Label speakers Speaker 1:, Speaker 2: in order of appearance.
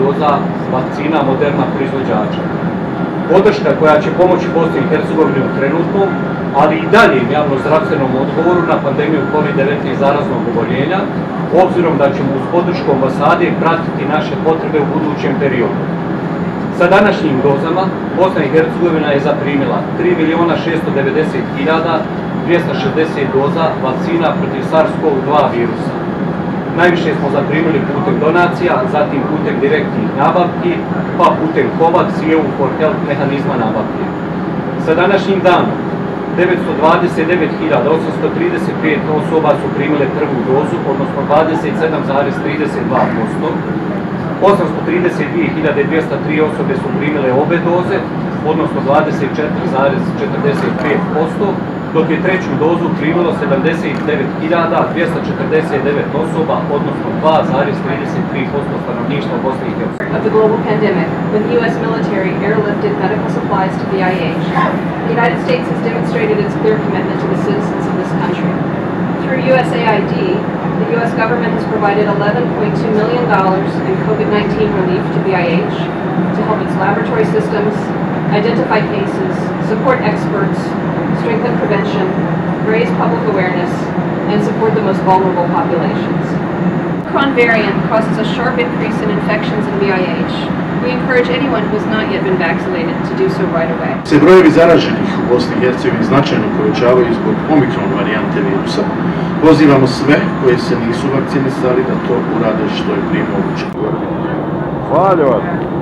Speaker 1: doza vakcina Moderna proizvođača. Podrška koja će pomoći Bosni i Hercegovini u trenutnom, ali i daljem javno-zdravstvenom odgovoru na pandemiju COVID-19 zaraznog oboljenja, obzirom da ćemo uz podršku ambasade pratiti naše potrebe u budućem periodu. Sa današnjim dozama Bosna i Hercegovina je zaprimila 3.690.260 doza vakcina protiv SARS-CoV-2 virusa. Najviše smo zaprimili putem donacija, zatim putem direktnih nabavki, pa putem COVAX i EU for Health mehanizma nabavke. Sa današnjim danom 929.835 osoba su primile prvu dozu, odnosno 27,32%. 832.203 osobe su primile obe doze, odnosno 24,45%, dok je treću dozu primilo 79.249 osoba, odnosno 2,33% stanovništva Bosne i Hercegovine.
Speaker 2: of the global pandemic when the U.S. military airlifted medical supplies to the BIH, the United States has demonstrated its clear commitment to the citizens of this country. Through USAID, the U.S. government has provided $11.2 million in COVID-19 relief to BIH to help its laboratory systems, identify cases, support experts, strengthen prevention, raise public awareness, and support the most vulnerable populations. Omicron variant causes a sharp increase in infections in BIH. We encourage anyone who has not yet been vaccinated to do so right away.
Speaker 3: se brojevi zaraženih u Bosni i Hercegovini značajno povećavaju zbog omikron varijante virusa. Pozivamo sve koji se nisu vakcinisali da to urade što je prije moguće.
Speaker 4: Hvala vam.